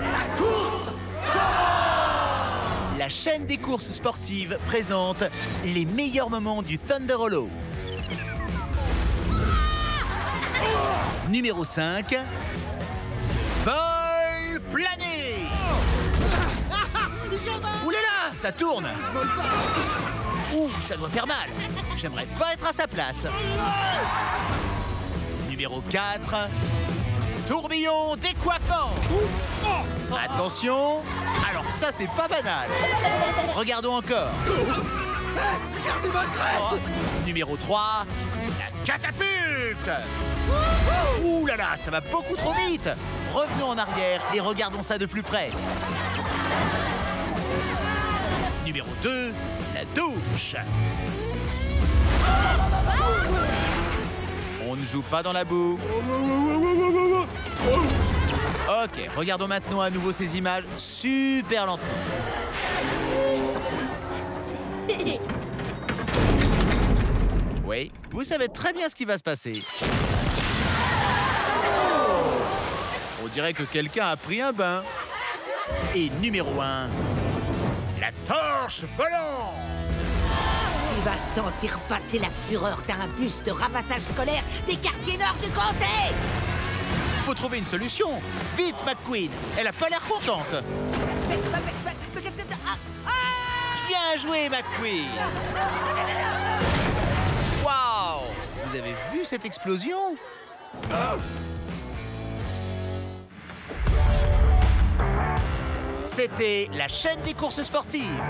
la course La chaîne des courses sportives présente les meilleurs moments du Thunder Hollow. Numéro 5. Vol plané Oulala, ça tourne Ouh, ça doit faire mal J'aimerais pas être à sa place Numéro 4 Tourbillon décoiffant Attention Alors ça, c'est pas banal Regardons encore Regardez ma crête Numéro 3. La catapulte Ouh là là, ça va beaucoup trop vite Revenons en arrière et regardons ça de plus près. Numéro 2. La douche On ne joue pas dans la boue. Ok, regardons maintenant à nouveau ces images super lentement. Oui, vous savez très bien ce qui va se passer. On dirait que quelqu'un a pris un bain. Et numéro 1, la torche volante vas sentir passer la fureur d'un bus de ramassage scolaire des quartiers nord du comté Faut trouver une solution. Vite, McQueen. Elle a pas l'air contente. Bien joué, McQueen. Waouh. Vous avez vu cette explosion? C'était la chaîne des courses sportives